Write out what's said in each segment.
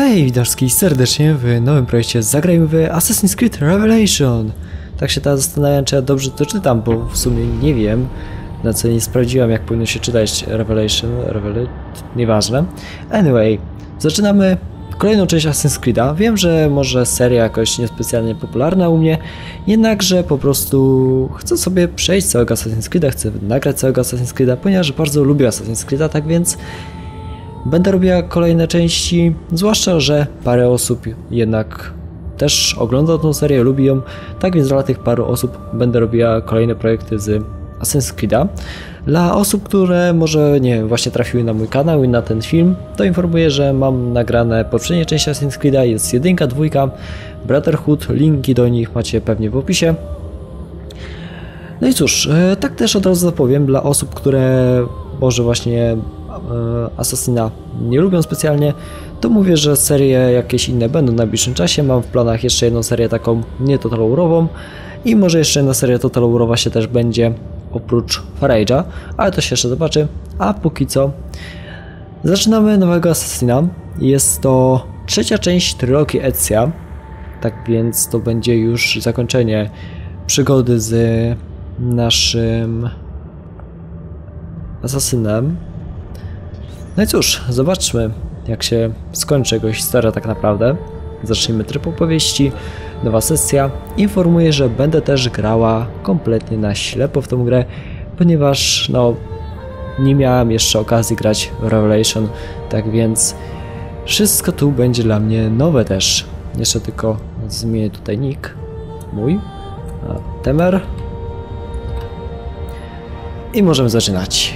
Hej, witam wszystkich serdecznie w nowym projekcie Zagrajmy w Assassin's Creed Revelation. Tak się teraz zastanawiam, czy ja dobrze to czytam, bo w sumie nie wiem, na co nie sprawdziłam, jak powinno się czytać Revelation, Revelation, nieważne. Anyway, zaczynamy kolejną część Assassin's Creed'a. Wiem, że może seria jakoś niespecjalnie popularna u mnie, jednakże po prostu chcę sobie przejść całego Assassin's Creed'a, chcę nagrać całego Assassin's Creed'a, ponieważ bardzo lubię Assassin's Creed'a, tak więc Będę robiła kolejne części, zwłaszcza, że parę osób jednak też ogląda tą serię, lubi ją, tak więc dla tych paru osób będę robiła kolejne projekty z Assassin's Creed'a. Dla osób, które może nie właśnie trafiły na mój kanał i na ten film, to informuję, że mam nagrane poprzednie części Assassin's Creed'a, jest jedynka, dwójka, Brotherhood, linki do nich macie pewnie w opisie. No i cóż, e, tak też od razu zapowiem dla osób, które może właśnie Assassina nie lubią specjalnie, to mówię, że serie jakieś inne będą w najbliższym czasie. Mam w planach jeszcze jedną serię taką nie totalurową i może jeszcze jedna seria totalurowa się też będzie oprócz Farage'a, ale to się jeszcze zobaczy. A póki co zaczynamy nowego Assassina. Jest to trzecia część trylogii Ezia, tak więc to będzie już zakończenie przygody z naszym asasynem. No i cóż, zobaczmy jak się skończy jego historia tak naprawdę. Zacznijmy tryb opowieści, nowa sesja. Informuję, że będę też grała kompletnie na ślepo w tą grę, ponieważ no nie miałem jeszcze okazji grać Revelation, tak więc wszystko tu będzie dla mnie nowe też. Jeszcze tylko zmienię tutaj nick mój, Temer i możemy zaczynać.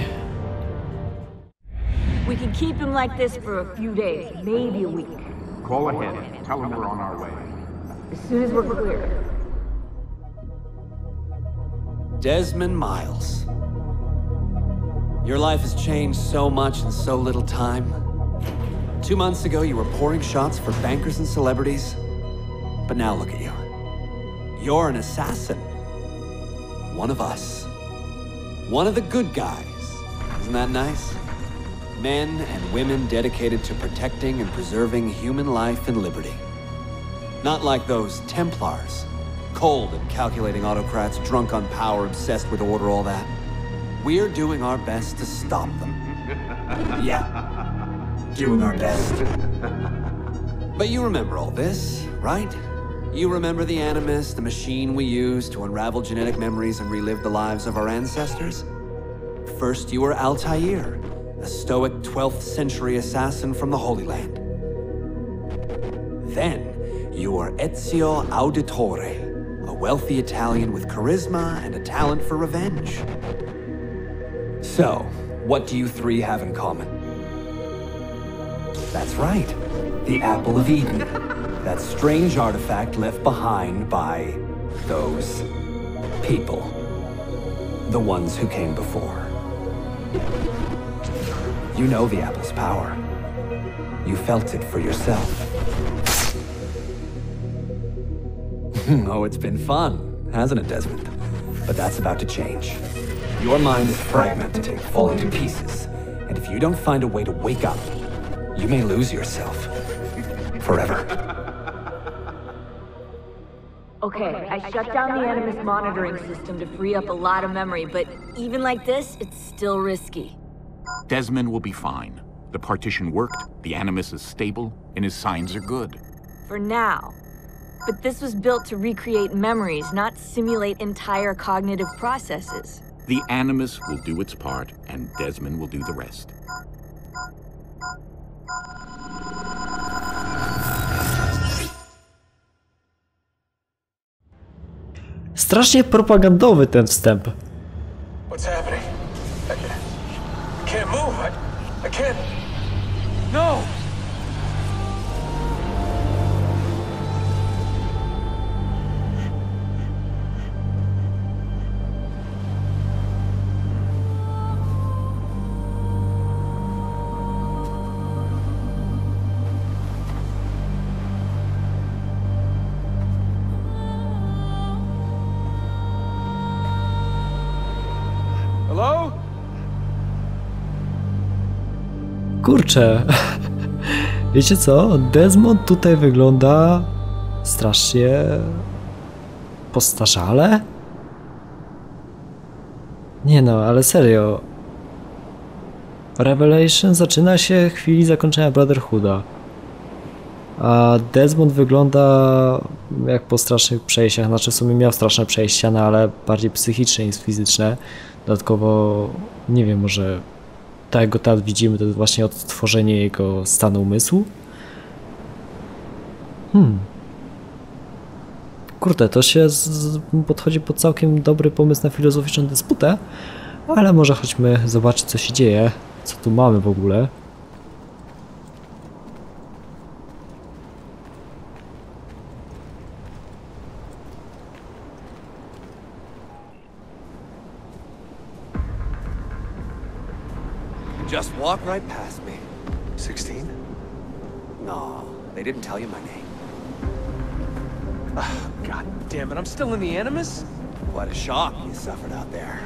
Keep him like this for a few days, maybe a week. Call ahead. Tell him we're on our way. As soon as we're clear. Desmond Miles. Your life has changed so much in so little time. Two months ago, you were pouring shots for bankers and celebrities. But now look at you. You're an assassin. One of us. One of the good guys. Isn't that nice? Men and women dedicated to protecting and preserving human life and liberty. Not like those Templars. Cold and calculating autocrats, drunk on power, obsessed with order, all that. We're doing our best to stop them. yeah. Doing our best. but you remember all this, right? You remember the Animus, the machine we used to unravel genetic memories and relive the lives of our ancestors? First, you were Altair, a stoic 12th century assassin from the Holy Land. Then, you are Ezio Auditore, a wealthy Italian with charisma and a talent for revenge. So, what do you three have in common? That's right, the Apple of Eden. That strange artifact left behind by those people. The ones who came before. You know the apple's power. You felt it for yourself. oh, it's been fun, hasn't it, Desmond? But that's about to change. Your mind is fragmented, falling to pieces. And if you don't find a way to wake up, you may lose yourself. Forever. Okay, I shut down the Animus monitoring system to free up a lot of memory, but even like this, it's still risky. Desmond will be fine. The partition worked, the Animus is stable, and his signs are good. For now. But this was built to recreate memories, not simulate entire cognitive processes. The Animus will do its part, and Desmond will do the rest. Strasznie propagandowy ten wstęp. I can't. No! Kurczę. Wiecie co? Desmond tutaj wygląda strasznie postarzale. Nie no, ale serio. Revelation zaczyna się w chwili zakończenia Brotherhooda. A Desmond wygląda jak po strasznych przejściach. Znaczy w sumie miał straszne przejścia, no ale bardziej psychiczne niż fizyczne. Dodatkowo, nie wiem, może tak jak go teraz widzimy, to jest właśnie odtworzenie jego stanu umysłu. Hmm. Kurde, to się z, podchodzi pod całkiem dobry pomysł na filozoficzną dysputę, ale może chodźmy zobaczyć, co się dzieje, co tu mamy w ogóle. Just walk right past me. 16? No, they didn't tell you my name. Oh, God damn it, I'm still in the Animus? What a shock you suffered out there.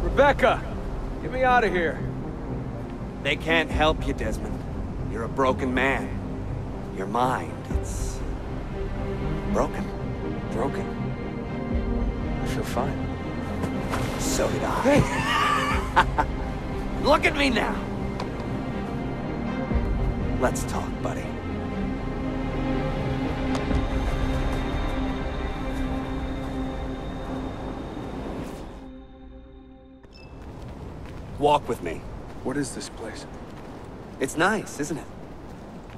Rebecca! Get me out of here. They can't help you, Desmond. You're a broken man. Your mind, it's... broken. Broken. I feel fine. So did I. Look at me now! Let's talk, buddy. Walk with me. What is this place? It's nice, isn't it?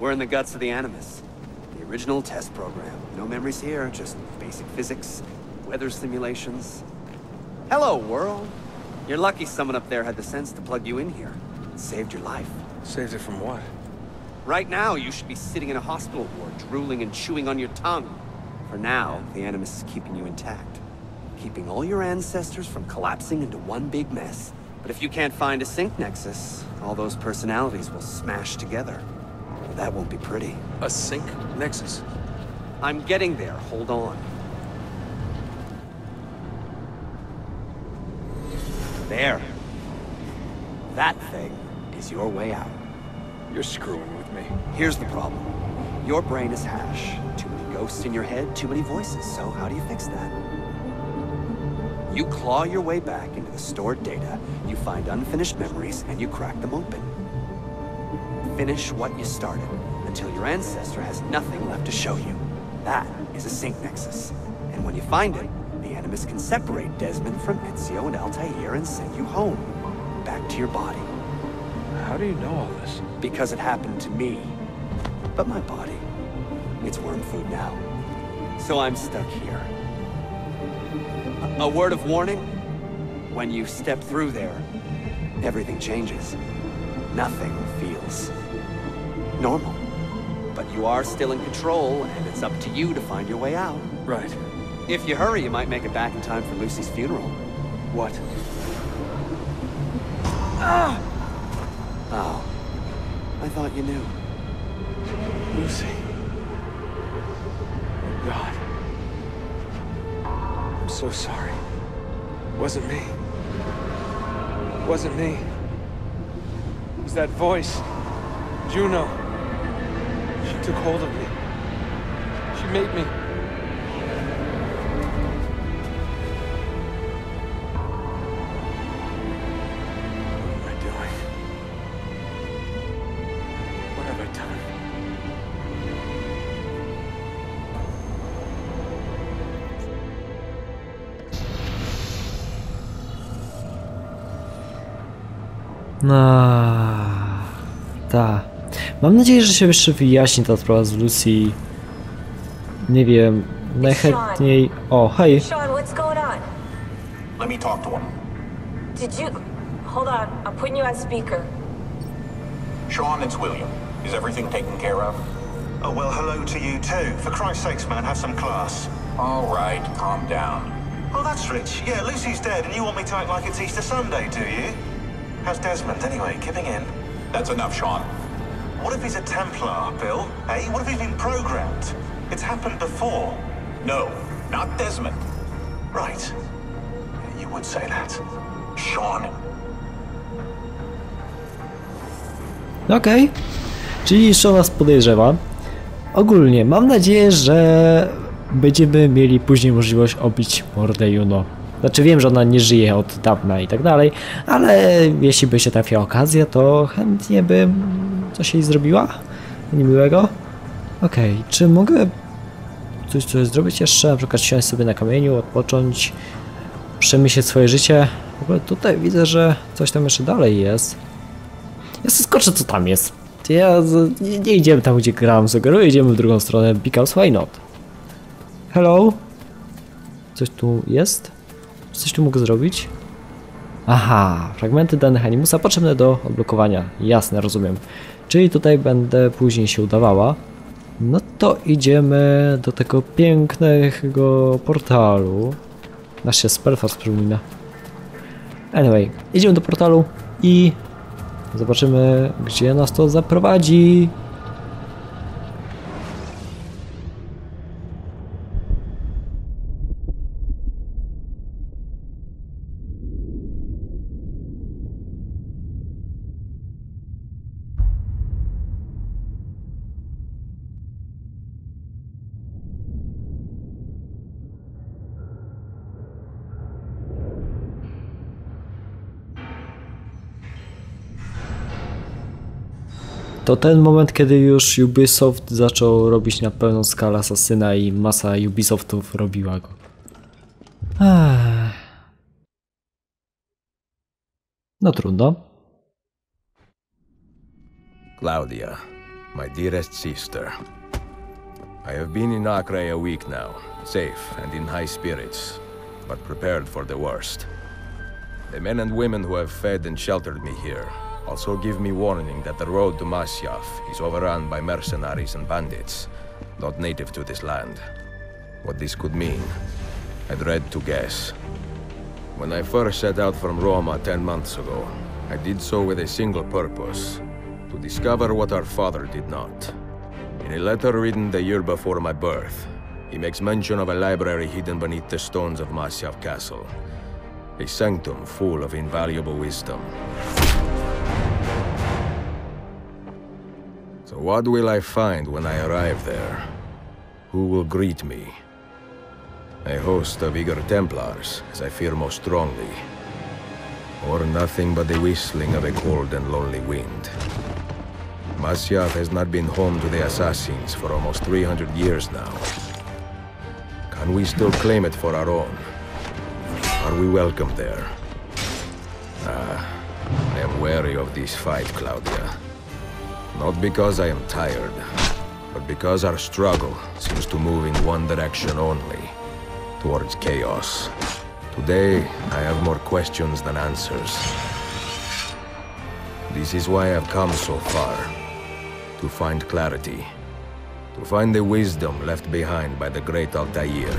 We're in the guts of the Animus. The original test program. No memories here, just basic physics, weather simulations. Hello, world. You're lucky someone up there had the sense to plug you in here. It saved your life. Saved it from what? Right now, you should be sitting in a hospital ward, drooling and chewing on your tongue. For now, the Animus is keeping you intact. Keeping all your ancestors from collapsing into one big mess. But if you can't find a sync nexus, all those personalities will smash together. And that won't be pretty. A sync nexus. I'm getting there, hold on. There. That thing is your way out. You're screwing with me. Here's the problem. Your brain is hash. Too many ghosts in your head, too many voices. So how do you fix that? You claw your way back into the stored data, you find unfinished memories, and you crack them open. Finish what you started, until your ancestor has nothing left to show you. That is a sync nexus. And when you find it, Animus can separate Desmond from Ezio and Altair and send you home. Back to your body. How do you know all this? Because it happened to me. But my body, it's worm food now. So I'm stuck here. A, a word of warning? When you step through there, everything changes. Nothing feels normal. But you are still in control, and it's up to you to find your way out. Right. If you hurry, you might make it back in time for Lucy's funeral. What? Ah! Oh. I thought you knew. Lucy. Oh, God. I'm so sorry. It Wasn't me. It Wasn't me. It was that voice. Juno. She took hold of me. She made me. No, ta. Mam nadzieję, że się jeszcze wyjaśni ta sprawa z Lucy. Nie wiem, najchętniej... O, hej! Sean, what's going on? Let me talk to him. Did you... Hold on, I'm putting you on speaker. Sean, it's William. Is everything taken care of? Oh, well, hello to you too. For Christ's sakes, man, have some class. All right, calm down. Oh, that's rich. Yeah, Lucy's dead, and you want me to act like it's Easter Sunday, do you? How's Desmond, anyway? Giving in? That's enough, Sean. What if he's a Templar, Bill? Eh? What if he's been programmed? It's happened before. No, not Desmond. Right. You would say that. Sean. Okej. Czyli jeszcze nas podejrzewa. Ogólnie mam nadzieję, że będziemy mieli później możliwość obić mordę Juno. Znaczy wiem, że ona nie żyje od dawna i tak dalej, ale jeśli by się trafiła okazja, to chętnie bym coś jej zrobiła. Niemiłego. Okej, czy mogę coś, coś zrobić jeszcze? Na przykład siąść sobie na kamieniu, odpocząć, przemyśleć swoje życie. W ogóle tutaj widzę, że coś tam jeszcze dalej jest. Ja skoczę, co tam jest. Ja nie, nie idziemy tam, gdzie gram, sugeruję, idziemy w drugą stronę, because why not? Hello? Coś tu jest? Coś tu mogę zrobić? Aha, fragmenty danych Animusa potrzebne do odblokowania. Jasne, rozumiem. Czyli tutaj będę później się udawała. No to idziemy do tego pięknego portalu. Nasz się Spellfast przypomina. Anyway, idziemy do portalu i zobaczymy, gdzie nas to zaprowadzi. To ten moment, kiedy już Ubisoft zaczął robić na pełną skalę Asasyna i masa Ubisoftów robiła go. Ech. No trudno. Claudia, my dearest sister. I have been in Acre a week now, safe and in high spirits, but prepared for the worst. The men and women who have fed and sheltered me here also give me warning that the road to Masyaf is overrun by mercenaries and bandits, not native to this land. What this could mean, I dread to guess. When I first set out from Roma ten months ago, I did so with a single purpose to discover what our father did not. In a letter written the year before my birth, he makes mention of a library hidden beneath the stones of Masyaf Castle. A sanctum full of invaluable wisdom. So what will I find when I arrive there? Who will greet me? A host of eager Templars, as I fear most strongly. Or nothing but the whistling of a cold and lonely wind. Masyaf has not been home to the assassins for almost 300 years now. Can we still claim it for our own? Are we welcome there? Ah, I am wary of this fight, Claudia. Not because I am tired, but because our struggle seems to move in one direction only, towards chaos. Today, I have more questions than answers. This is why I've come so far. To find clarity. To find the wisdom left behind by the great Altair.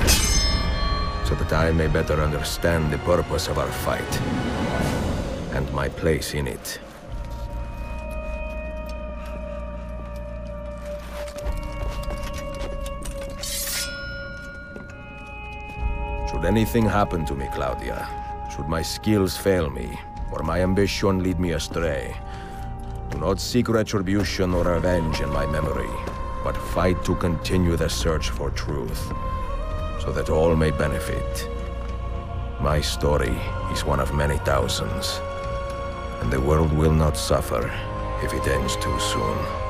So that I may better understand the purpose of our fight. And my place in it. Anything happen to me, Claudia, should my skills fail me, or my ambition lead me astray, do not seek retribution or revenge in my memory, but fight to continue the search for truth, so that all may benefit. My story is one of many thousands, and the world will not suffer if it ends too soon.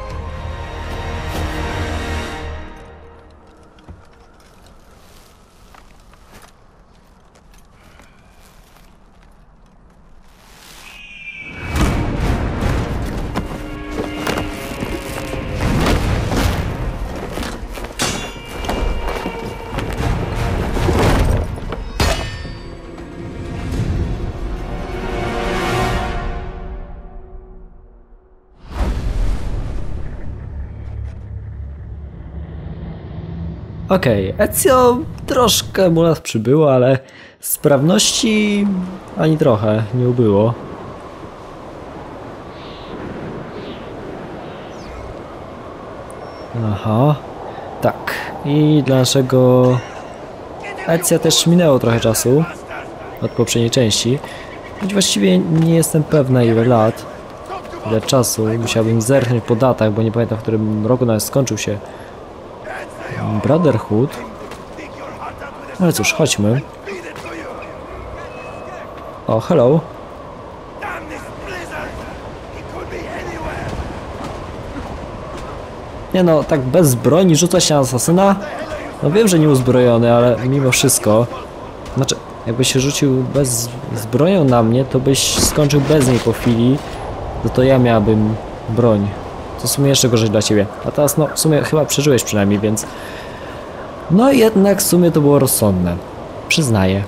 Okej, Ezio troszkę mu nas przybyło, ale sprawności ani trochę nie ubyło. Aha, tak. I dla naszego Ezia też minęło trochę czasu od poprzedniej części. Choć właściwie nie jestem pewna ile lat. ile czasu. Musiałbym zerknąć po datach, bo nie pamiętam w którym roku nawet skończył się Brotherhood. Ale cóż, chodźmy. O, hello. Nie no, tak bez broni rzucać się na asasyna? No wiem, że nie uzbrojony, ale mimo wszystko. Znaczy, jakbyś się rzucił bez z bronią na mnie, to byś skończył bez niej po chwili. No to ja miałabym broń. To w sumie jeszcze gorzej dla ciebie. A teraz no, w sumie chyba przeżyłeś przynajmniej, więc... No jednak w sumie to było rozsądne. Przyznaję.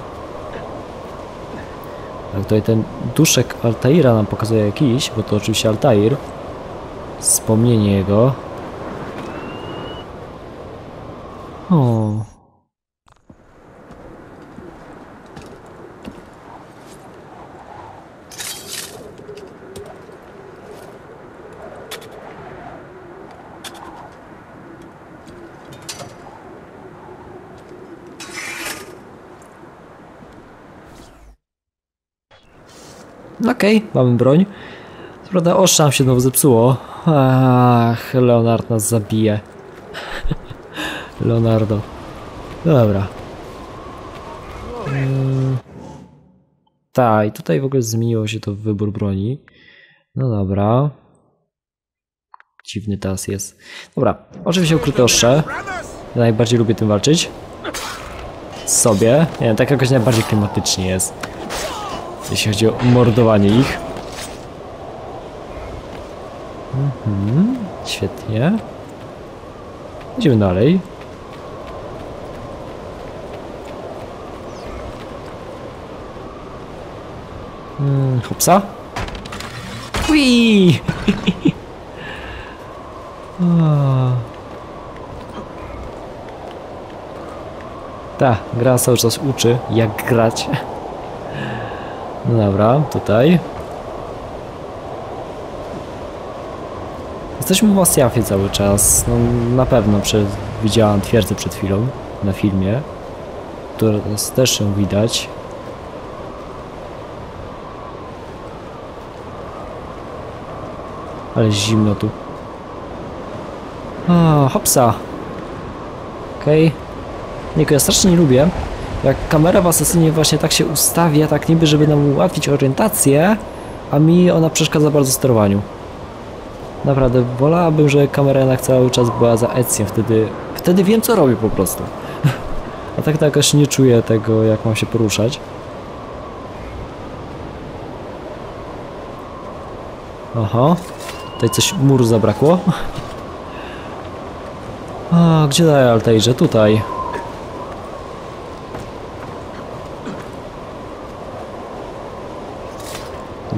A tutaj ten duszek Altaira nam pokazuje jakiś, bo to oczywiście Altair. Wspomnienie jego. O. Okej, mamy broń. Prawda, ostrze nam się znowu zepsuło. Ach, Leonard nas zabije. Leonardo. Dobra. Mm. Tak, i tutaj w ogóle zmieniło się to wybór broni. No dobra. Dziwny teraz jest. Dobra, oczywiście ukryte ostrze. Ja najbardziej lubię tym walczyć. Sobie. Nie tak jakoś najbardziej klimatycznie jest. Jeśli chodzi o mordowanie ich. Mhm, świetnie. Idziemy dalej. Hmm, hopsa. Ta, gra cały czas uczy, jak grać. No dobra, tutaj. Jesteśmy w Masjafie cały czas. No, na pewno przed, widziałam twierdzę przed chwilą na filmie. Teraz też ją widać. Ale zimno tu. Hopsa. Okej. Okay. Nieko, ja strasznie nie lubię, jak kamera w Assassinie właśnie tak się ustawia, tak niby, żeby nam ułatwić orientację, a mi ona przeszkadza bardzo sterowaniu. Naprawdę, wolałabym, że kamera jednak cały czas była za Ecją, wtedy, wtedy wiem co robię po prostu. A tak to jakoś nie czuję tego, jak mam się poruszać. Aha, tutaj coś muru zabrakło. A, gdzie daje Altairze? Tutaj.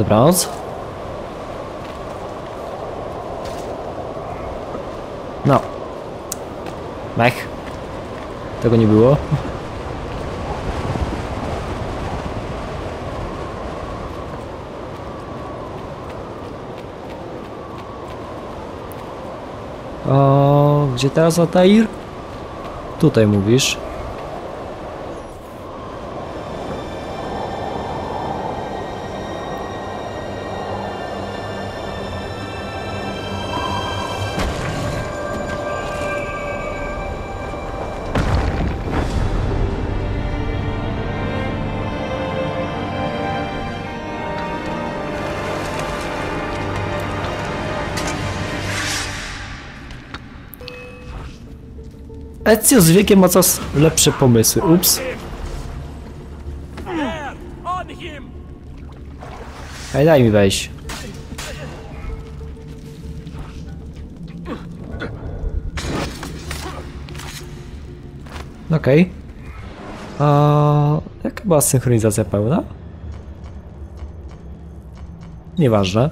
Dobranoc. No. Mech. Tego nie było. O, gdzie teraz Altair? Tutaj mówisz. Ezio z wiekiem ma coraz lepsze pomysły. Ups. Hej, daj mi wejść. Okej. Okay. Jaka była synchronizacja pełna? Nieważne.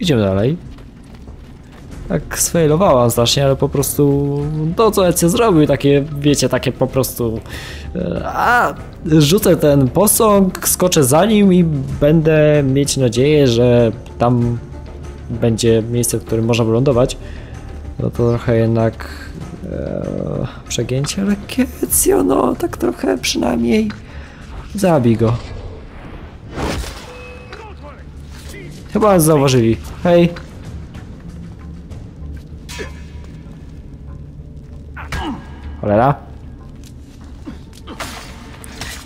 Idziemy dalej tak sfailowała strasznie, ale po prostu to co Ezio zrobił, takie wiecie, takie po prostu e, a rzucę ten posąg, skoczę za nim i będę mieć nadzieję, że tam będzie miejsce, w którym można wylądować. No to trochę jednak e, przegięcie, ale Ezio, no tak trochę przynajmniej zabij go. Chyba zauważyli. Hej. Cholera.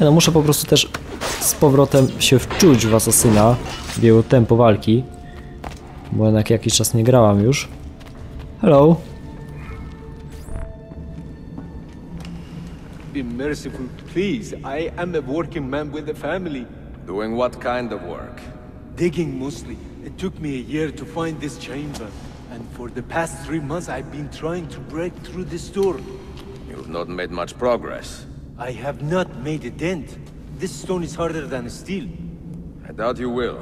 Ja no muszę po prostu też z powrotem się wczuć w asasyna, w jego tempo walki. Bo jednak jakiś czas nie grałam już. Hello. Be merciful, please. I am a working man with a family. Doing what kind of work? Digging mostly. It took me a year to find this chamber. And for the past three months, I've been trying to break through this door. Not made much progress. I have not made a dent. This stone is harder than steel. I doubt you will.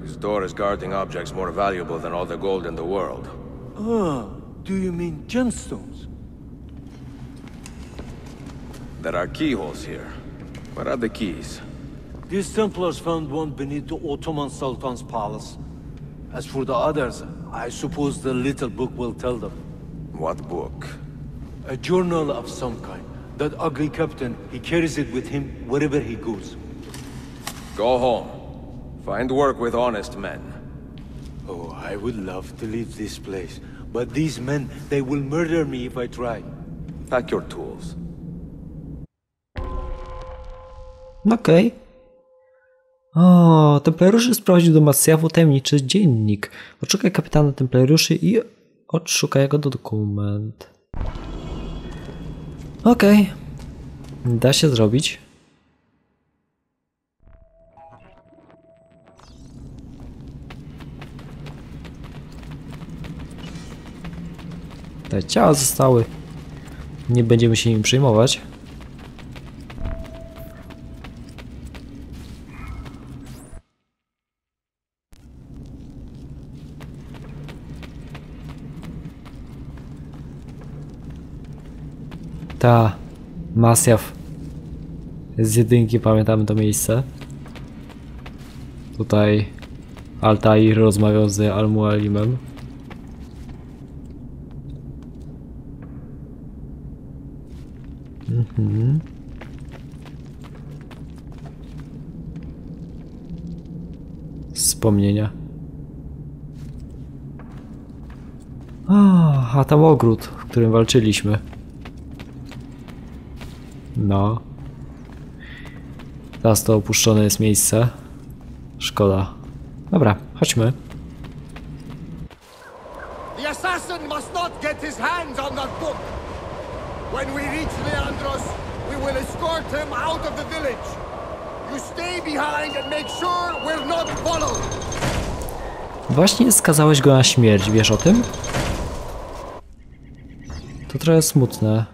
This door is guarding objects more valuable than all the gold in the world. Ah, do you mean gemstones? There are keyholes here. Where are the keys? These Templars found one beneath the Ottoman Sultan's palace. As for the others, I suppose the little book will tell them. What book? A journal of some kind. That ugly captain, he carries it with him wherever he goes. Go home. Find work with honest men. Oh, I would love to leave this place. But these men, they will murder me if I try. Pack your tools. Okej. O, Templariuszy sprowadził do Masjawu tajemniczy dziennik. Odszukaj kapitana Templariuszy i odszukaj jego dokument. Okej. Da się zrobić. Te ciała zostały. Nie będziemy się nim przejmować. Ta Masjaw z jedynki pamiętamy to miejsce. Tutaj Altair rozmawiał z Al-Mualimem. Mhm. Wspomnienia. A, a tam ogród, w którym walczyliśmy. No. Teraz to opuszczone jest miejsce. Szkoda. Dobra, chodźmy. The assassin must not get his hands on that book. When we reach Leandros, we will escort him out of the village. You stay behind and make sure we're not followed. Właśnie skazałeś go na śmierć, wiesz o tym? To trochę smutne.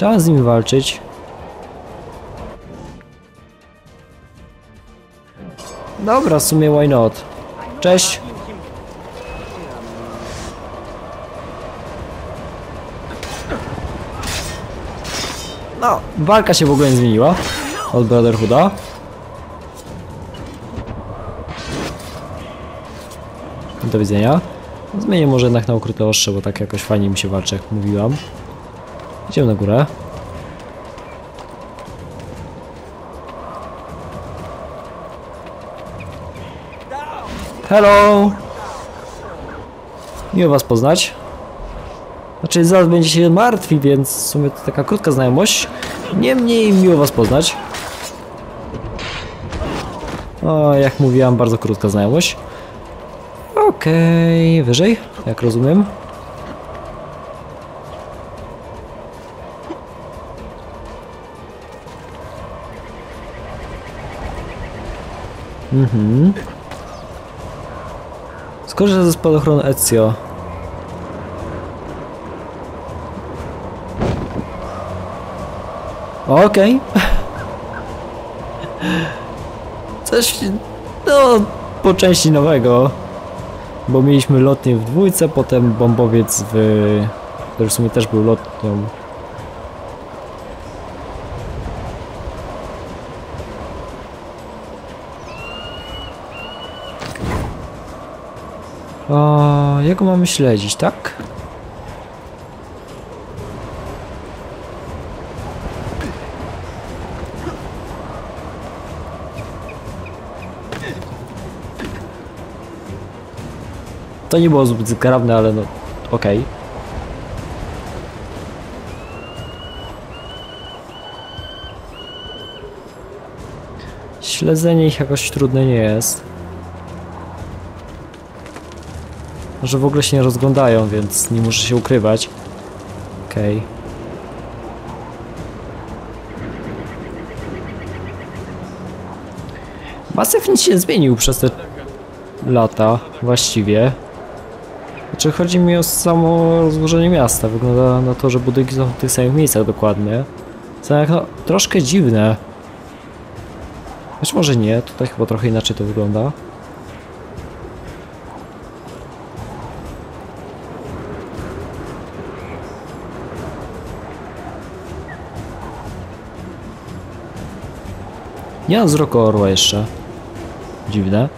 Trzeba z nim walczyć. Dobra, w sumie why not. Cześć. No, walka się w ogóle nie zmieniła od Brotherhooda. Do widzenia. Zmienię może jednak na ukryte ostrze, bo tak jakoś fajnie mi się walczy, jak mówiłam. Idziemy na górę. Hello! Miło was poznać. Znaczy zaraz będzie się martwi, więc w sumie to taka krótka znajomość. Niemniej miło was poznać. O, jak mówiłam, bardzo krótka znajomość. Okej, wyżej, jak rozumiem. Mhm. Skorzystaj ze spadochronu Ezio. Okej. Coś, no, po części nowego. Bo mieliśmy lotnię w dwójce, potem bombowiec w... który w sumie też był lotnią. Jego mamy śledzić, tak? To nie było zbyt zgrabne, ale no, okej. Śledzenie ich jakoś trudne nie jest. Że w ogóle się nie rozglądają, więc nie muszę się ukrywać. Okej. Masyw nic się zmienił przez te lata, właściwie. Znaczy chodzi mi o samo rozłożenie miasta. Wygląda na to, że budynki są w tych samych miejscach dokładnie. Co jak no, troszkę dziwne. Być może nie, tutaj chyba trochę inaczej to wygląda. Nie mam wzroku orła jeszcze. Dziwne.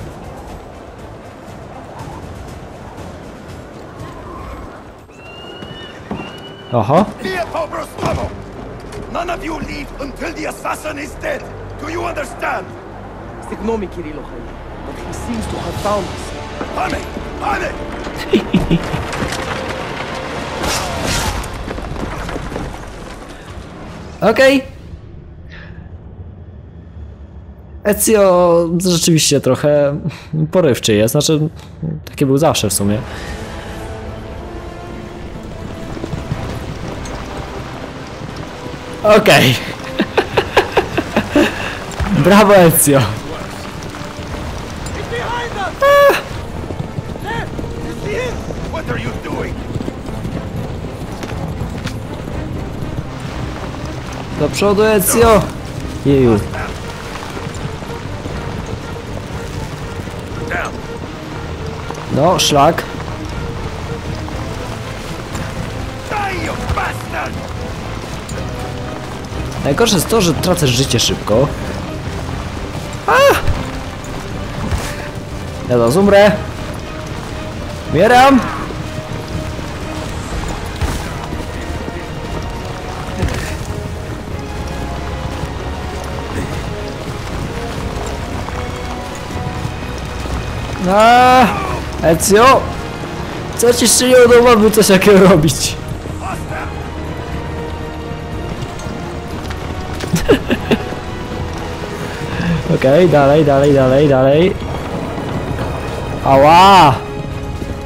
Bravo! None of you leave until the assassin is dead! Do you understand? Ignore me, Kirilo, but he seems to have found us. On it! On it! Okej. Ezio rzeczywiście trochę porywczy jest, znaczy taki był zawsze w sumie. Okej. Brawo Ezio. Do przodu Ezio. Jeju. No, szlak. Najgorsze jest to, że tracę życie szybko. A! Ja zaraz umrę. Umieram. A, Ezio! Co ci jeszcze nie udało, coś takiego robić? Okej, dalej, dalej, dalej, dalej. Ała!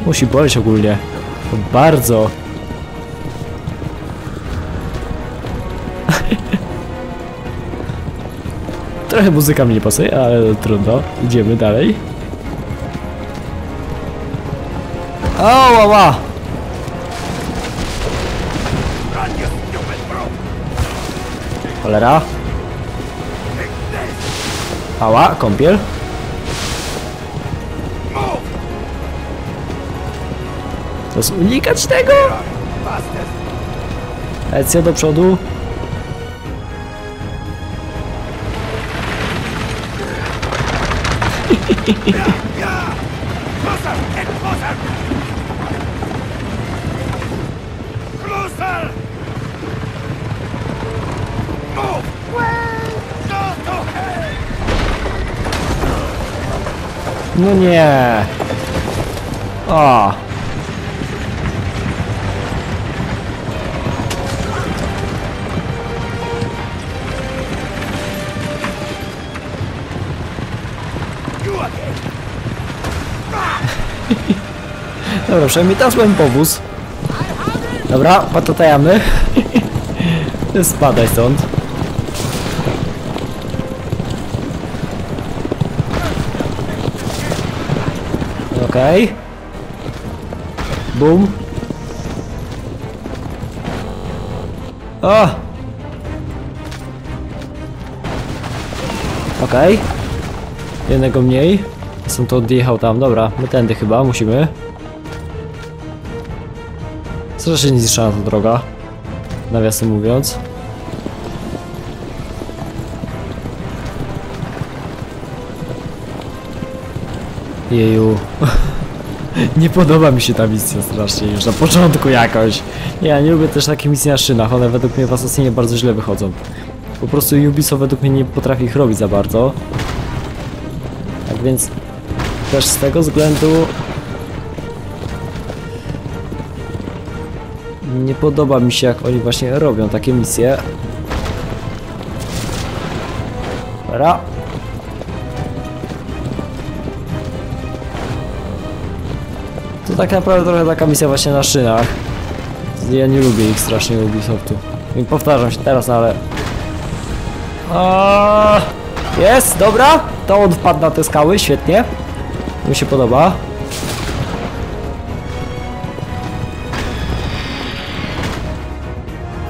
Musi boleć ogólnie. To bardzo. Trochę muzyka mi nie pasuje, ale trudno. Idziemy dalej. Ała! Bro! Cholera. Ała, kąpiel. To jest unikać tego? Ezio do przodu. No nie. O. Dobra, przynajmniej teraz mam powóz. Dobra, patatajamy. Spadaj stąd. Okej. Bum. O! Okej. Jednego mniej. Są to odjechał tam. Dobra, my tędy chyba musimy. Strasznie niezniszczona ta droga. Nawiasem mówiąc. Jeju. Nie podoba mi się ta misja strasznie już na początku jakoś. Ja nie lubię też takich misji na szynach, one według mnie w Assassinie bardzo źle wychodzą. Po prostu Ubisoft według mnie nie potrafi ich robić za bardzo. Tak więc też z tego względu nie podoba mi się jak oni właśnie robią takie misje. Dobra. Tak naprawdę trochę taka misja właśnie na szynach. Ja nie lubię ich strasznie Ubisoftu. I powtarzam się teraz, no ale... Jest, dobra. To on wpadł na te skały, świetnie. Mi się podoba.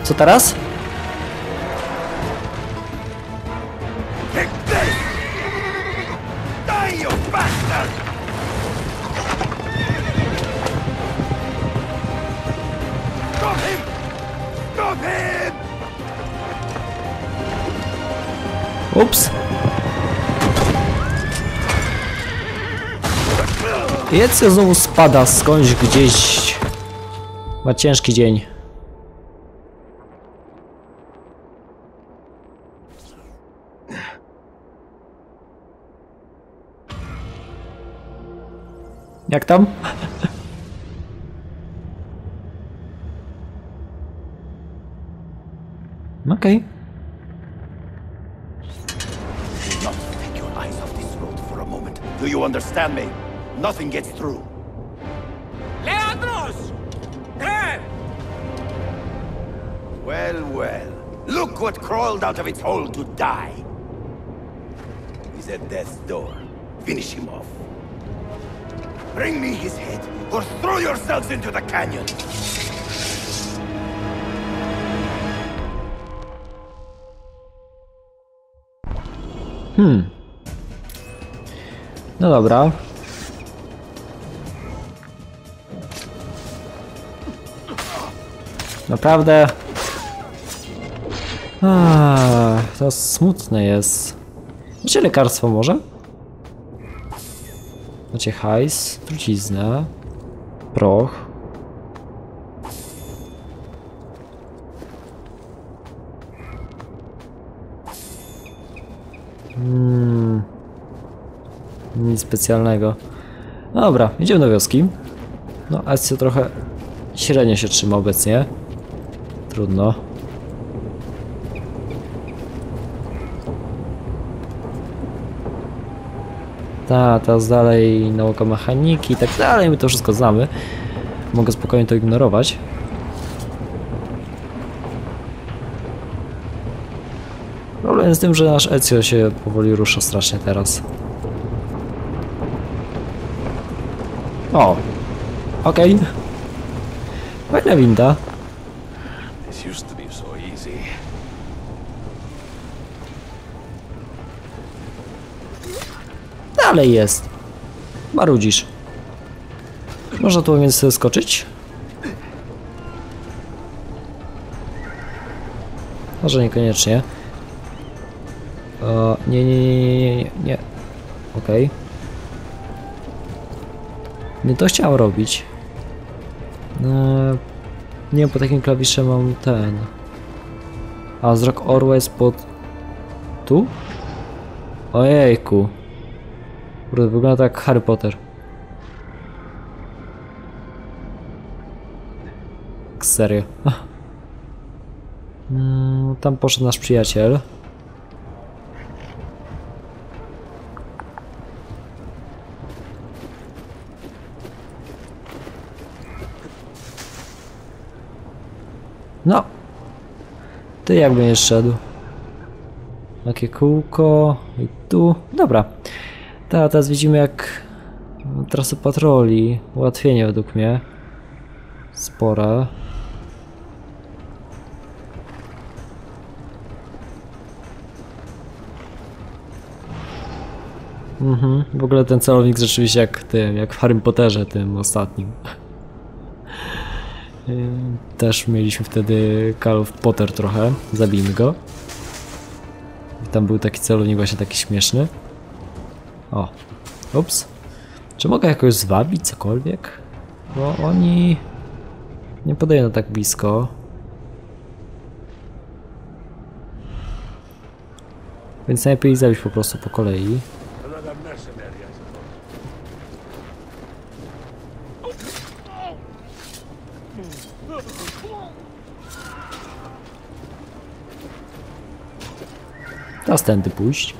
Co teraz? Ups. Jecja znowu spada skądś gdzieś. Ma ciężki dzień. Jak tam? Okej. Do Do you understand me? Nothing gets through. Leandros! There! Well, well. Look what crawled out of its hole to die. He's at death's door. Finish him off. Bring me his head, or throw yourselves into the canyon. Hmm. No dobra. Naprawdę. Ah, to smutne jest. Macie lekarstwo może? Macie hajs, truciznę, proch. Hmm. Nic specjalnego. Dobra, idziemy do wioski. No, Ezio trochę średnio się trzyma obecnie. Trudno. Ta, teraz dalej nauka mechaniki i tak dalej, my to wszystko znamy. Mogę spokojnie to ignorować. Problem jest z tym, że nasz Ezio się powoli rusza strasznie teraz. O! Okej. Fajna winda. Dalej jest. Marudzisz. Można tu więc skoczyć? Może niekoniecznie. O, nie, nie, nie, nie, nie, nie. Okej. Nie to chciałem robić. No, nie wiem, po takim klawiszem mam ten. A wzrok orła jest pod... Tu? Ojejku. Kurde, wygląda tak Harry Potter. Serio. Mm, Tam poszedł nasz przyjaciel. No. Ty jak będziesz szedł? Takie kółko i tu. Dobra. Ta, teraz widzimy jak trasy patroli. Ułatwienie według mnie. Spore. Mhm. W ogóle ten celownik rzeczywiście jak tym, jak w Harry Potterze tym ostatnim. Też mieliśmy wtedy Call of Potter trochę. Zabijmy go. I tam był taki celownik właśnie taki śmieszny. O. Ups. Czy mogę jakoś zwabić cokolwiek? Bo oni nie podają tak blisko. Więc najlepiej zabić po prostu po kolei. Teraz tędy pójść.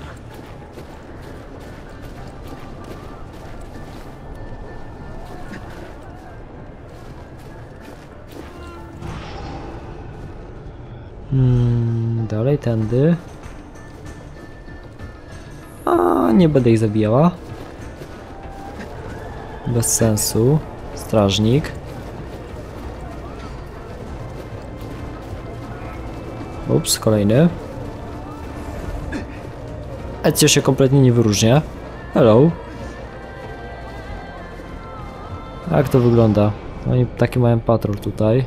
Hmm, dalej tędy. A nie będę ich zabijała. Bez sensu. Strażnik. Ups, kolejny. Ezio się kompletnie nie wyróżnia. Hello. Jak to wygląda? Oni taki mają patrol tutaj.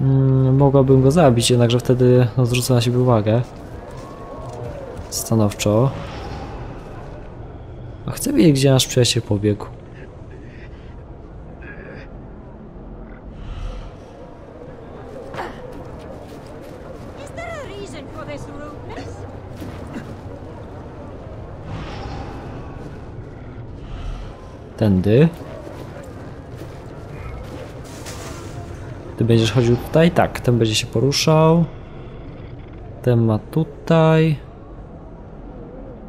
Mm, mogłabym go zabić, jednakże wtedy no, zwrócę na siebie uwagę. Stanowczo. A chcę wiedzieć, gdzie nasz przyjaciel pobiegł. Tędy. Ty będziesz chodził tutaj? Tak, ten będzie się poruszał. Ten ma tutaj.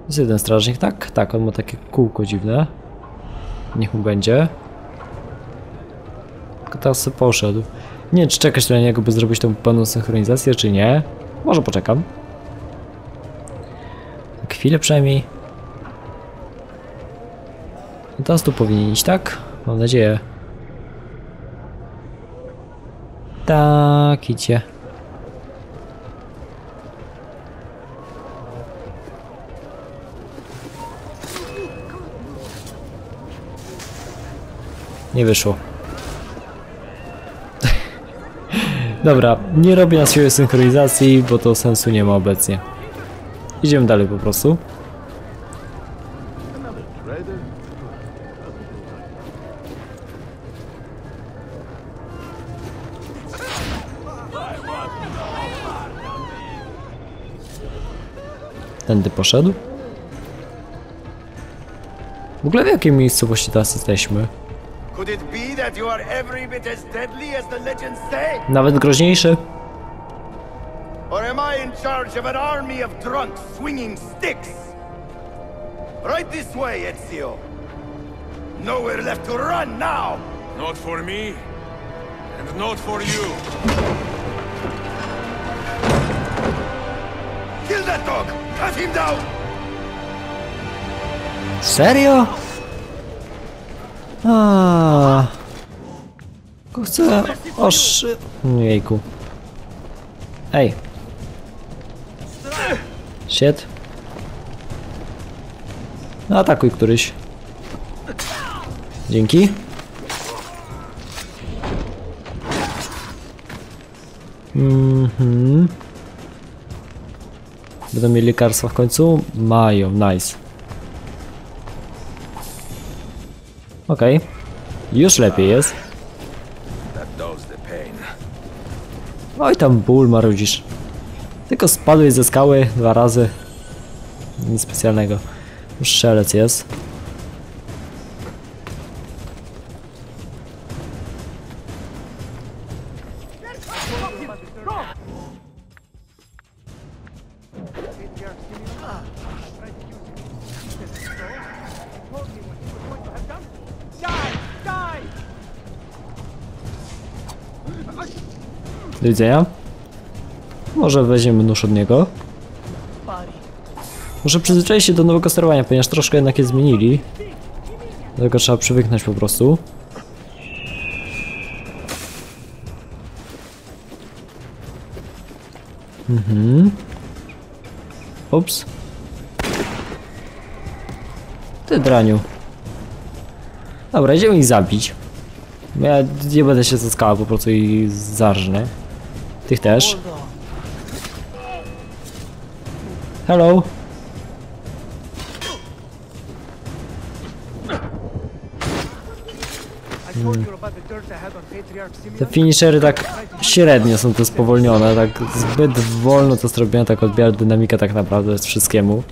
Jest jeden strażnik, tak? Tak, on ma takie kółko dziwne. Niech mu będzie. Teraz poszedł. Nie czy czekać na niego, by zrobić tą pełną synchronizację, czy nie. Może poczekam. Chwilę przynajmniej. Teraz tu powinien iść, tak? Mam nadzieję. Tak, idzie. Nie wyszło. Dobra, nie robię na siłę synchronizacji, bo to sensu nie ma obecnie. Idziemy dalej po prostu. Tędy poszedł. W ogóle w jakiej miejscowości teraz jesteśmy? Nawet groźniejszy. Or am I in charge of an army of drunks swinging sticks? Right this way, Ezio. Nowhere left to run now! Not for me, and not for you. Kill that dog! Serio? A. Chcę oszy... Jejku. Ej. Shit. Atakuj któryś. Dzięki. Mhm. Będą mieli lekarstwa w końcu? Mają, nice. Okej. Już lepiej jest. Oj tam ból marudzisz. Tylko spadłeś ze skały dwa razy. Nic specjalnego. Już strzelec jest. Do widzenia. Może weźmiemy nóż od niego. Muszę przyzwyczaić się do nowego sterowania, ponieważ troszkę jednak je zmienili. Do tego trzeba przywyknąć po prostu. Mhm. Ups. Ty draniu. Dobra, idziemy ich zabić. Ja nie będę się zaskała po prostu i zarżnę. Tych też. Hello. Hmm. Te finishery tak średnio są to spowolnione, tak zbyt wolno to zrobione, tak odbiera dynamika tak naprawdę z wszystkiemu.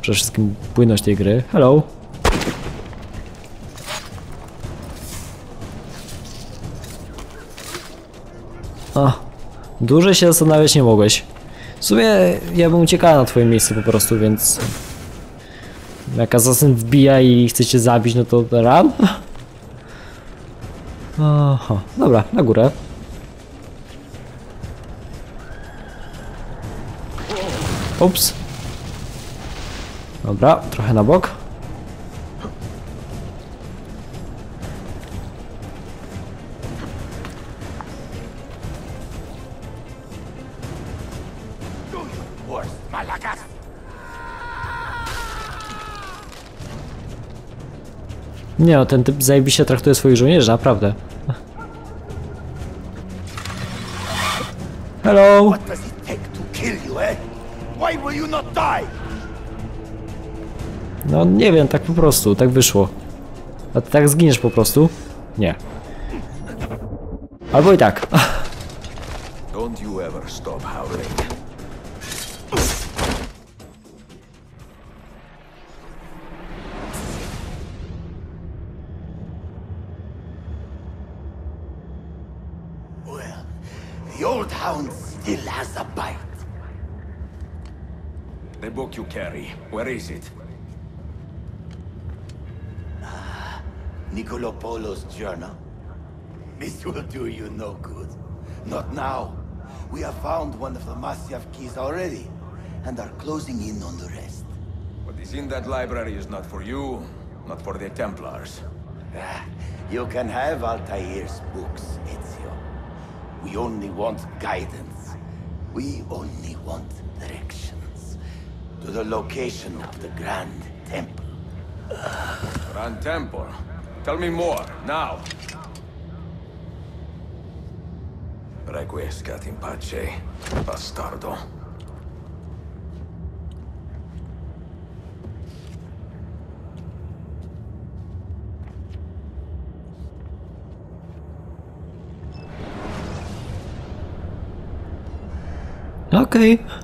Przede wszystkim płynność tej gry. Hello. Dłużej się zastanawiać nie mogłeś. W sumie ja bym uciekała na twoje miejsce po prostu, więc... Jak asasyn wbija i chce cię zabić, no to ran? Aha, dobra, na górę. Ups. Dobra, trochę na bok. Nie no, ten typ zajebiście traktuje swoich żołnierzy, naprawdę. Hello! What does it take to kill you, eh? Why will you not die? No nie wiem, tak po prostu, tak wyszło. A ty tak zginiesz po prostu? Nie. Albo i tak. Don't you ever stop howling. Where is it? Niccolo Polo's journal. This will do you no good. Not now. We have found one of the Masyaf keys already, and are closing in on the rest. What is in that library is not for you, not for the Templars. Ah, You can have Altair's books, Ezio. We only want guidance. We only want. To the location of the Grand Temple. Grand Temple. Tell me more, now. Requiescat in pace, bastardo. Okej.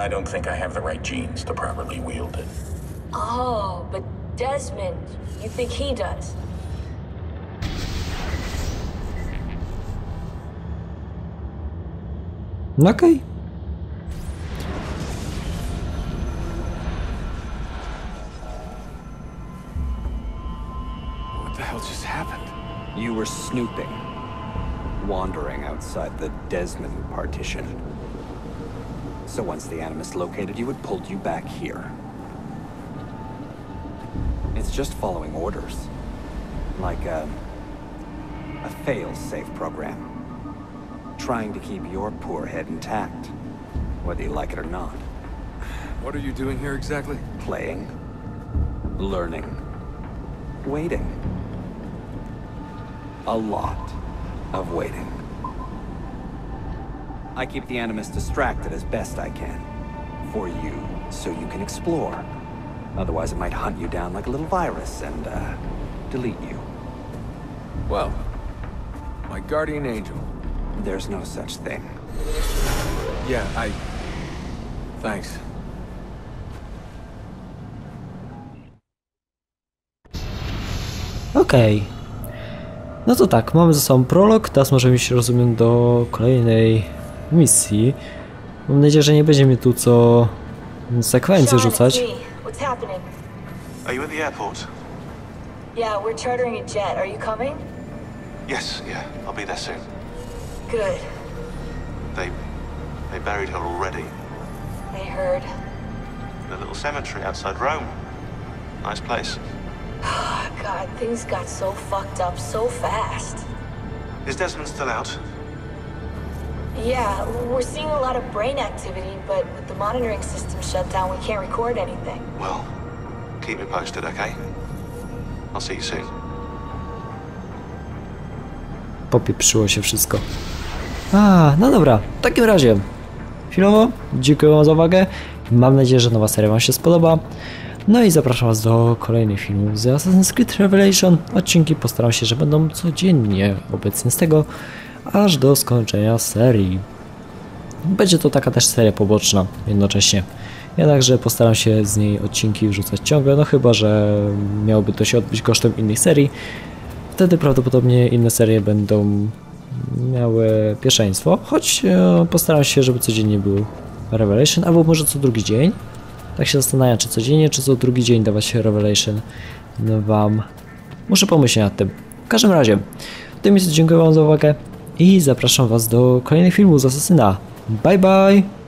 Don't be. I don't think I have the right genes to properly wield it. Oh, but Desmond, you think he does? No okej. What the hell just happened? You were snooping. Wandering outside the Desmond partition. So once the Animus located you, it pulled you back here. It's just following orders. Like a... a fail-safe program. Trying to keep your poor head intact. Whether you like it or not. What are you doing here exactly? Playing. Learning. Waiting. A lot of waiting. I keep the Animus distracted as best I can. For you, so you can explore. Otherwise it might hunt you down like a little virus and, uh, delete you. Well, my guardian angel. There's no such thing. Yeah, I... Thanks. Okej. No to tak, mamy ze sobą prolog, teraz możemy iść, rozumiem, do kolejnej misji. Mam nadzieję, że nie będzie mi tu co sekwencje Sean, it's rzucać. me. What's happening? Are you at the airport? Yeah, we're chartering a jet. Are you coming? Yes, yeah. I'll be there soon. Good. They... they buried her already. I heard. In a little cemetery outside Rome. Nice place. God, things got so fucked up so fast. Is Desmond still out? Yeah, we're seeing a lot of brain activity, but with the monitoring system shut down, we can't record anything. Well, keep me posted, okay? I'll see you soon. Popieprzyło się wszystko. A, no dobra, w takim razie chwilowo dziękuję wam za uwagę. Mam nadzieję, że nowa seria wam się spodoba. No i zapraszam was do kolejnych filmów z Assassin's Creed Revelation. Odcinki postaram się, że będą codziennie obecnie z tego, aż do skończenia serii. Będzie to taka też seria poboczna jednocześnie. Jednakże postaram się z niej odcinki wrzucać ciągle, no chyba, że miałoby to się odbyć kosztem innych serii. Wtedy prawdopodobnie inne serie będą miały pierwszeństwo, choć e, postaram się, żeby codziennie był Revelation, albo może co drugi dzień. Tak się zastanawiam, czy codziennie, czy co drugi dzień dawać Revelation wam. Muszę pomyśleć nad tym. W każdym razie, w tym miejscu dziękuję wam za uwagę i zapraszam was do kolejnych filmów z Asasyna. Bye bye!